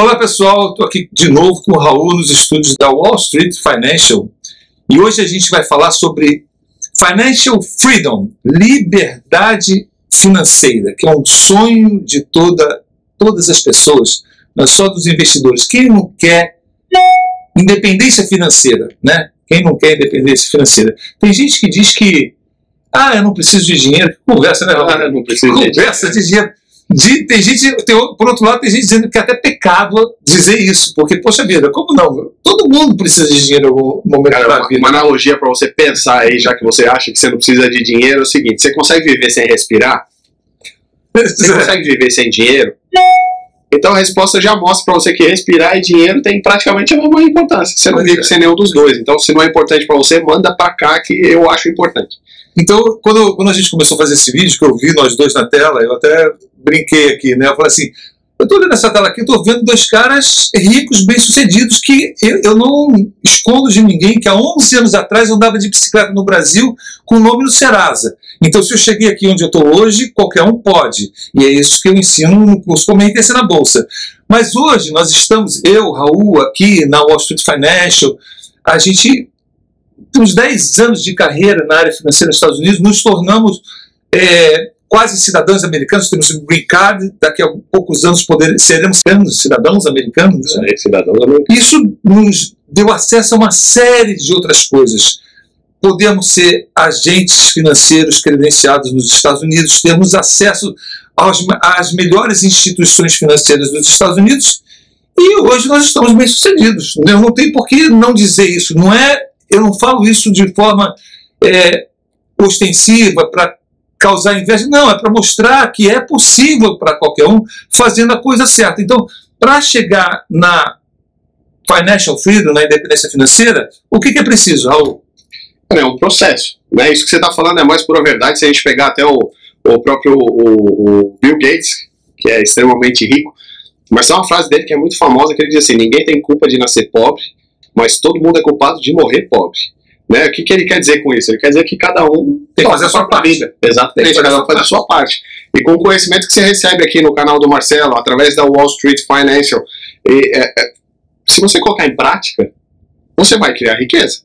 Olá pessoal, estou aqui de novo com o Raul nos estúdios da Wall Street Financial e hoje a gente vai falar sobre Financial Freedom, liberdade financeira, que é um sonho de toda, todas as pessoas, não é só dos investidores. Quem não quer independência financeira, né? Quem não quer independência financeira? Tem gente que diz que ah, eu não preciso de dinheiro. Conversa, né? Ah, não preciso de Conversa de dinheiro. De, tem gente, tem, por outro lado, tem gente dizendo que é até pecado dizer isso, porque, poxa vida, como não? Todo mundo precisa de dinheiro em algum momento Cara, da uma, vida. uma analogia para você pensar aí, já que você acha que você não precisa de dinheiro, é o seguinte: você consegue viver sem respirar? Você consegue viver sem dinheiro? Então a resposta já mostra para você que respirar e dinheiro tem praticamente a mesma importância. Você não vive é. sem nenhum dos dois. Então, se não é importante para você, manda para cá que eu acho importante. Então, quando, quando a gente começou a fazer esse vídeo, que eu vi nós dois na tela, eu até brinquei aqui, né? Eu falei assim, eu tô olhando essa tela aqui, tô vendo dois caras ricos, bem-sucedidos, que eu, eu não escondo de ninguém que há 11 anos atrás eu andava de bicicleta no Brasil com o nome no Serasa. Então, se eu cheguei aqui onde eu estou hoje, qualquer um pode. E é isso que eu ensino no curso Como Enriquecer na Bolsa. Mas hoje nós estamos, eu, Raul, aqui na Wall Street Financial, a gente temos 10 anos de carreira na área financeira nos Estados Unidos, nos tornamos é, quase cidadãos americanos, temos um green card, daqui a poucos anos poder, seremos cidadãos americanos. né? cidadão Isso nos deu acesso a uma série de outras coisas. Podemos ser agentes financeiros credenciados nos Estados Unidos, temos acesso aos, às melhores instituições financeiras dos Estados Unidos e hoje nós estamos bem sucedidos. Eu não tenho por que não dizer isso. Não é, eu não falo isso de forma é, ostensiva para causar inveja. Não, é para mostrar que é possível para qualquer um fazendo a coisa certa. Então, para chegar na financial freedom, na independência financeira, o que, que é preciso, Raul? É um processo. Né? Isso que você está falando é mais pura verdade se a gente pegar até o, o próprio o, o Bill Gates, que é extremamente rico. Mas tem uma frase dele que é muito famosa que ele diz assim: ninguém tem culpa de nascer pobre, mas todo mundo é culpado de morrer pobre. Né? O que, que ele quer dizer com isso? Ele quer dizer que cada um Tem que fazer a sua parte. vida. Tem que fazer a cada sua um faz a sua parte. E com o conhecimento que você recebe aqui no canal do Marcelo, através da Wall Street Financial, e, é, é, se você colocar em prática, você vai criar riqueza.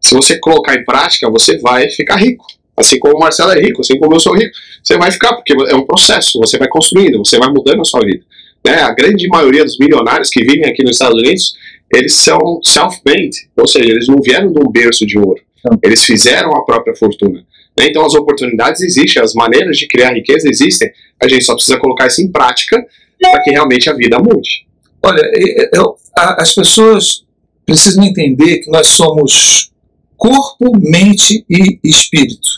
Se você colocar em prática, você vai ficar rico. Assim como o Marcelo é rico, assim como eu sou rico. Você vai ficar, porque é um processo, você vai construindo, você vai mudando a sua vida. Né? A grande maioria dos milionários que vivem aqui nos Estados Unidos, eles são self-made, ou seja, eles não vieram de um berço de ouro. Não. Eles fizeram a própria fortuna. né? Então as oportunidades existem, as maneiras de criar riqueza existem. A gente só precisa colocar isso em prática para que realmente a vida mude. Olha, eu- as pessoas precisam entender que nós somos corpo, mente e espírito.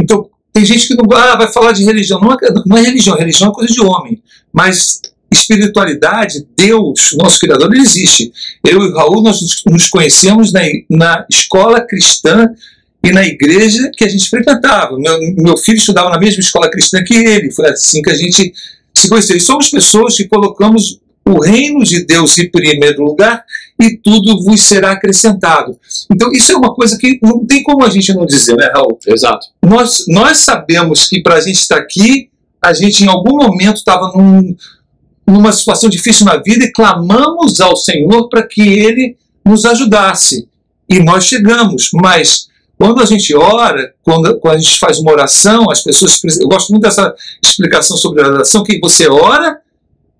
Então, tem gente que não ah, vai falar de religião. Não é, não é religião, religião é coisa de homem. Mas espiritualidade, Deus, nosso Criador, ele existe. Eu e o Raul, nós nos- conhecemos na, na escola cristã e na igreja que a gente frequentava. Meu, meu filho estudava na mesma escola cristã que ele. Foi assim que a gente se conheceu. E somos pessoas que colocamos o reino de Deus em primeiro lugar e tudo vos será acrescentado. Então, isso é uma coisa que não tem como a gente não dizer, né, Raul? Exato. Nós, nós sabemos que para a gente estar aqui, a gente em algum momento estava num, numa situação difícil na vida e clamamos ao Senhor para que Ele nos ajudasse. E nós chegamos, mas quando a gente ora, quando, quando a gente faz uma oração, as pessoas. precisam- Eu gosto muito dessa explicação sobre a oração, que você ora,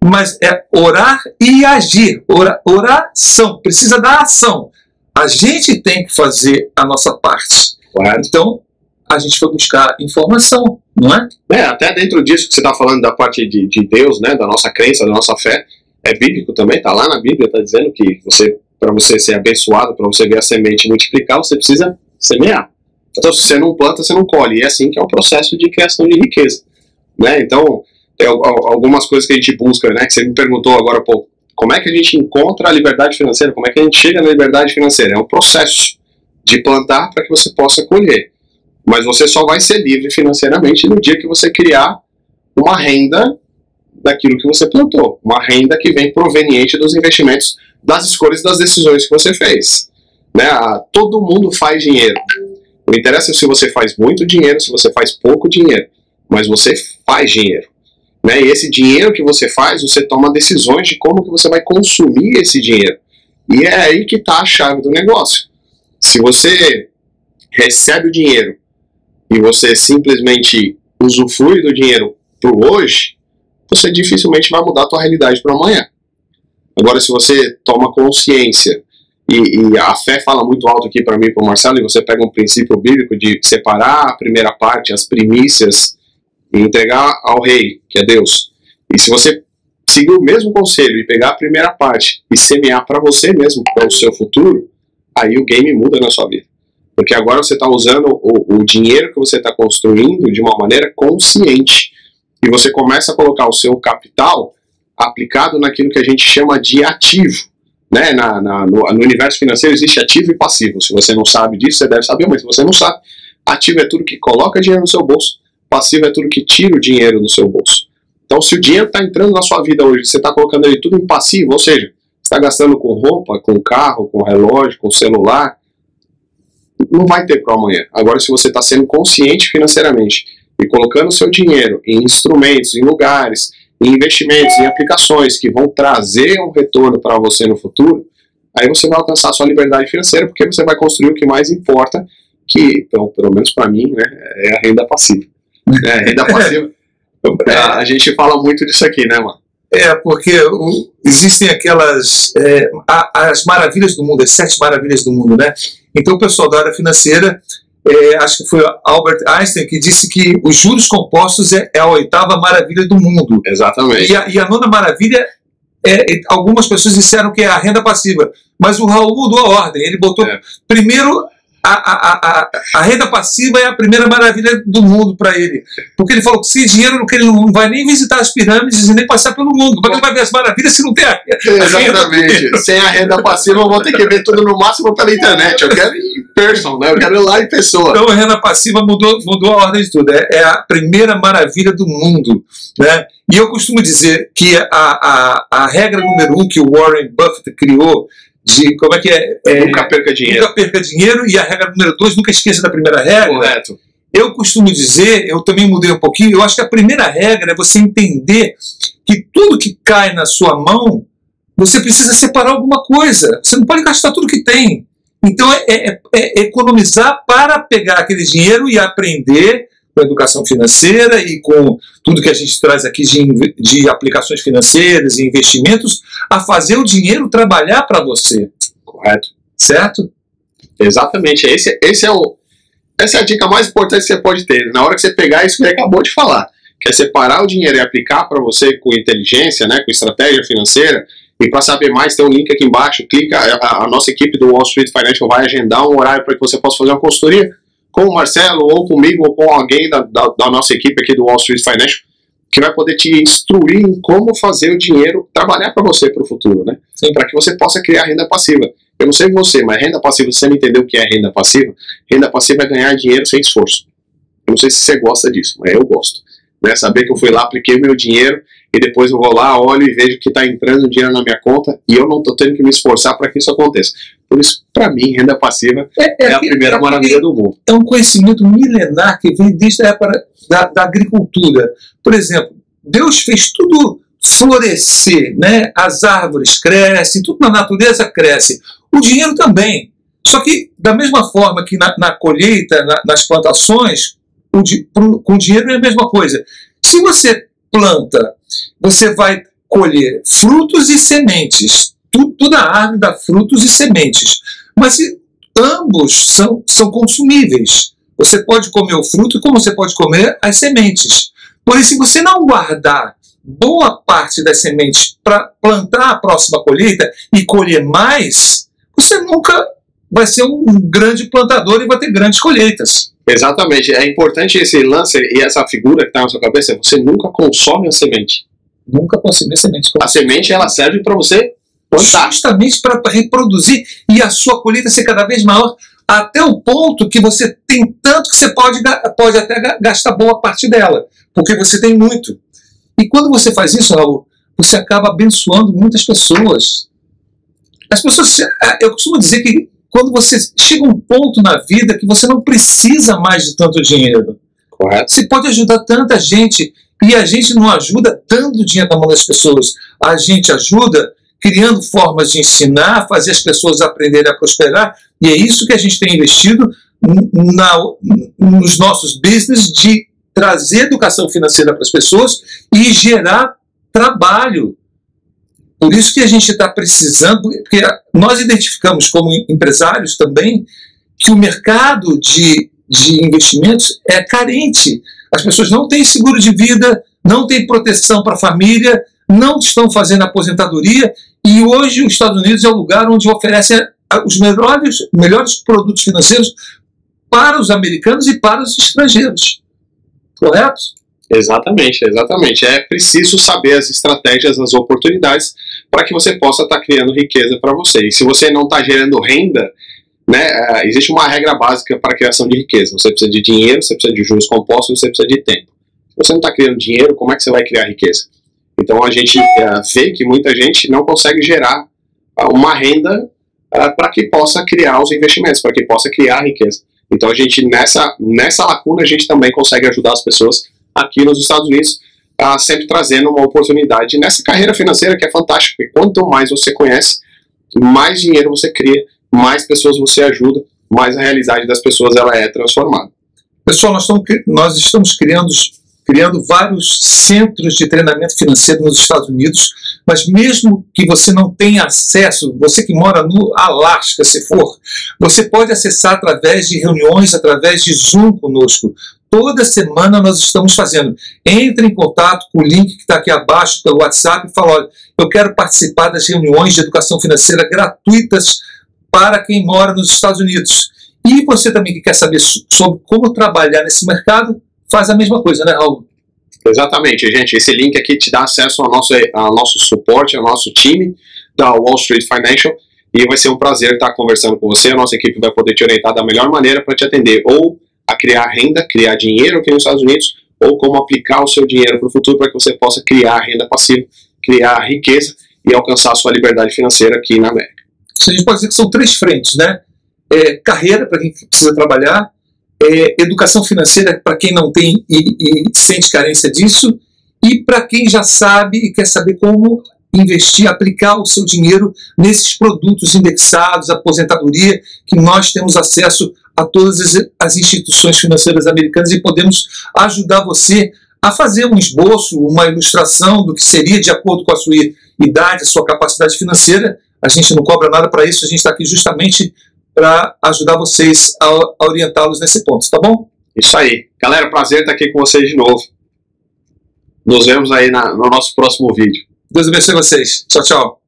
mas é orar e agir. Ora, oração, precisa da ação. A gente tem que fazer a nossa parte. Claro. Então, a gente foi buscar informação, não é? É, até dentro disso que você está falando da parte de, de Deus, né, da nossa crença, da nossa fé, é bíblico também, tá lá na Bíblia, tá dizendo que você, para você ser abençoado, para você ver a semente multiplicar, você precisa semear. Então, se você não planta, você não colhe. E é assim que é o processo de criação de riqueza, né? Então, tem al- al- algumas coisas que a gente busca, né? Que você me perguntou agora, pô, como é que a gente encontra a liberdade financeira? Como é que a gente chega na liberdade financeira? É um processo de plantar para que você possa colher. Mas você só vai ser livre financeiramente no dia que você criar uma renda daquilo que você plantou. Uma renda que vem proveniente dos investimentos, das escolhas, das decisões que você fez. Né? Ah, Todo mundo faz dinheiro. Não interessa se você faz muito dinheiro, se você faz pouco dinheiro, mas você faz dinheiro. Né? E esse dinheiro que você faz, você toma decisões de como que você vai consumir esse dinheiro. E é aí que está a chave do negócio. Se você recebe o dinheiro e você simplesmente usufrui do dinheiro para hoje, você dificilmente vai mudar a tua realidade para amanhã. Agora, se você toma consciência e, e, a fé fala muito alto aqui para mim e para o Marcelo, e você pega um princípio bíblico de separar a primeira parte, as primícias, e entregar ao rei, que é Deus. E se você seguir o mesmo conselho e pegar a primeira parte e semear para você mesmo, para o seu futuro, aí o game muda na sua vida. Porque agora você está usando o, o dinheiro que você está construindo de uma maneira consciente. E você começa a colocar o seu capital aplicado naquilo que a gente chama de ativo. Né? Na, na no, no, universo financeiro existe ativo e passivo. Se você não sabe disso, você deve saber, mas se você não sabe, ativo é tudo que coloca dinheiro no seu bolso, passivo é tudo que tira o dinheiro do seu bolso. Então, se o dinheiro está entrando na sua vida hoje, você está colocando ele tudo em passivo, ou seja, está gastando com roupa, com carro, com relógio, com celular, não vai ter para amanhã. Agora, se você está sendo consciente financeiramente e colocando seu dinheiro em instrumentos, em lugares, em investimentos, em aplicações que vão trazer um retorno para você no futuro, aí você vai alcançar a sua liberdade financeira, porque você vai construir o que mais importa, que, pelo, pelo menos para mim, né, é a renda passiva. É, a renda passiva. a, a gente fala muito disso aqui, né, mano? É, porque o, existem aquelas. É, as maravilhas do mundo, as sete maravilhas do mundo, né? Então, o pessoal da área financeira, é, acho que foi Albert Einstein que disse que os juros compostos é, é a oitava maravilha do mundo. Exatamente. E a, e a nona maravilha, é, algumas pessoas disseram que é a renda passiva, mas o Raul mudou a ordem. Ele botou é. primeiro a, a, a, renda passiva é a primeira maravilha do mundo para ele. Porque ele falou que sem dinheiro que ele não vai nem visitar as pirâmides e nem passar pelo mundo. Como é que ele vai ver as maravilhas se não tem a, Exatamente. Renda sem a renda passiva eu vou ter que ver tudo no máximo pela internet. Eu quero ir em person, né? Eu quero ir lá em pessoa. Então a renda passiva mudou, mudou a ordem de tudo. É, é a primeira maravilha do mundo. Né? E eu costumo dizer que a, a, a regra número um que o Warren Buffett criou de como é que é, é, nunca perca dinheiro. Nunca perca dinheiro e a regra número dois, nunca esqueça da primeira regra. Correto. Eu costumo dizer, eu também mudei um pouquinho, eu acho que a primeira regra é você entender que tudo que cai na sua mão, você precisa separar alguma coisa. Você não pode gastar tudo que tem. Então é, é, é economizar para pegar aquele dinheiro e aprender com a educação financeira e com tudo que a gente traz aqui de, de aplicações financeiras e investimentos, a fazer o dinheiro trabalhar para você. Correto. Certo? Exatamente. Esse, esse é o, essa é a dica mais importante que você pode ter. Na hora que você pegar isso que ele acabou de falar, que é separar o dinheiro e aplicar para você com inteligência, né, com estratégia financeira, e para saber mais, tem um link aqui embaixo. Clica, a, a, nossa equipe do Wall Street Financial vai agendar um horário para que você possa fazer uma consultoria com o Marcelo, ou comigo, ou com alguém da, da, da nossa equipe aqui do Wall Street Financial, que vai poder te instruir em como fazer o dinheiro trabalhar para você para o futuro, né? Para que você possa criar renda passiva. Eu não sei você, mas renda passiva, você não entendeu o que é renda passiva? Renda passiva é ganhar dinheiro sem esforço. Eu não sei se você gosta disso, mas eu gosto. Né? Saber que eu fui lá, apliquei meu dinheiro e depois eu vou lá, olho e vejo que está entrando dinheiro na minha conta e eu não estou tendo que me esforçar para que isso aconteça. Por isso, para mim, renda passiva é, é, é a primeira é, maravilha do mundo. É um conhecimento milenar que vem desde a época da, da agricultura. Por exemplo, Deus fez tudo florescer, né? As árvores crescem, tudo na natureza cresce. O dinheiro também. Só que, da mesma forma que na, na colheita, na, nas plantações, o, pro, com o dinheiro é a mesma coisa. Se você planta, você vai colher frutos e sementes. Toda árvore dá frutos e sementes. Mas se, ambos são, são consumíveis. Você pode comer o fruto como você pode comer as sementes. Porém, se você não guardar boa parte das sementes para plantar a próxima colheita e colher mais, você nunca vai ser um grande plantador e vai ter grandes colheitas. Exatamente. É importante esse lance e essa figura que está na sua cabeça. Você nunca consome a semente. Nunca consome a semente. A semente ela serve para você. Justamente para reproduzir e a sua colheita ser cada vez maior até o ponto que você tem tanto que você pode, pode até gastar boa parte dela, porque você tem muito. E quando você faz isso, Raul, você acaba abençoando muitas pessoas. As pessoas, eu costumo dizer que quando você chega a um ponto na vida que você não precisa mais de tanto dinheiro. Correto. Você pode ajudar tanta gente E a gente não ajuda dando dinheiro na mão das pessoas, a gente ajuda criando formas de ensinar, fazer as pessoas aprenderem a prosperar, e é isso que a gente tem investido na, nos nossos business de trazer educação financeira para as pessoas e gerar trabalho. Por isso que a gente está precisando, porque nós identificamos como empresários também que o mercado de, de investimentos é carente. As pessoas não têm seguro de vida, não têm proteção para a família, não estão fazendo aposentadoria, e hoje os Estados Unidos é o lugar onde oferece os melhores, melhores produtos financeiros para os americanos e para os estrangeiros. Correto? Exatamente, exatamente. É preciso saber as estratégias, as oportunidades para que você possa estar tá criando riqueza para você. E se você não está gerando renda, né, é, existe uma regra básica para a criação de riqueza. Você precisa de dinheiro, você precisa de juros compostos, você precisa de tempo. Se você não está criando dinheiro, como é que você vai criar riqueza? Então a gente é, vê que muita gente não consegue gerar é, uma renda para que possa criar os investimentos, para que possa criar riqueza. Então a gente nessa nessa lacuna a gente também consegue ajudar as pessoas aqui nos Estados Unidos, uh, sempre trazendo uma oportunidade nessa carreira financeira que é fantástica. E quanto mais você conhece, mais dinheiro você cria, mais pessoas você ajuda, mais a realidade das pessoas ela é transformada. Pessoal, nós estamos, nós estamos criando, criando vários centros de treinamento financeiro nos Estados Unidos, mas mesmo que você não tenha acesso, você que mora no Alasca, se for, você pode acessar através de reuniões, através de Zoom conosco toda semana nós estamos fazendo. Entre em contato com o link que está aqui abaixo pelo WhatsApp e fala: olha, eu quero participar das reuniões de educação financeira gratuitas para quem mora nos Estados Unidos. E você também que quer saber sobre como trabalhar nesse mercado, faz a mesma coisa, né, Raul? Exatamente, gente. Esse link aqui te dá acesso ao nosso, ao nosso suporte, ao nosso time da Wall Street Financial. E vai ser um prazer estar conversando com você. A nossa equipe vai poder te orientar da melhor maneira para te atender. Ou a criar renda, criar dinheiro aqui nos Estados Unidos, ou como aplicar o seu dinheiro para o futuro para que você possa criar renda passiva, criar riqueza e alcançar a sua liberdade financeira aqui na América. A gente pode dizer que são três frentes, né? É, carreira para quem precisa trabalhar, é, educação financeira para quem não tem e, e sente carência disso, e para quem já sabe e quer saber como investir, aplicar o seu dinheiro nesses produtos indexados, aposentadoria, que nós temos acesso a todas as instituições financeiras americanas e podemos ajudar você a fazer um esboço, uma ilustração do que seria de acordo com a sua idade, a sua capacidade financeira. A gente não cobra nada para isso, a gente está aqui justamente para ajudar vocês a, a orientá-los nesse ponto, tá bom? Isso aí. Galera, prazer estar aqui com vocês de novo. Nos vemos aí na, no nosso próximo vídeo. Deus abençoe vocês. Tchau, tchau.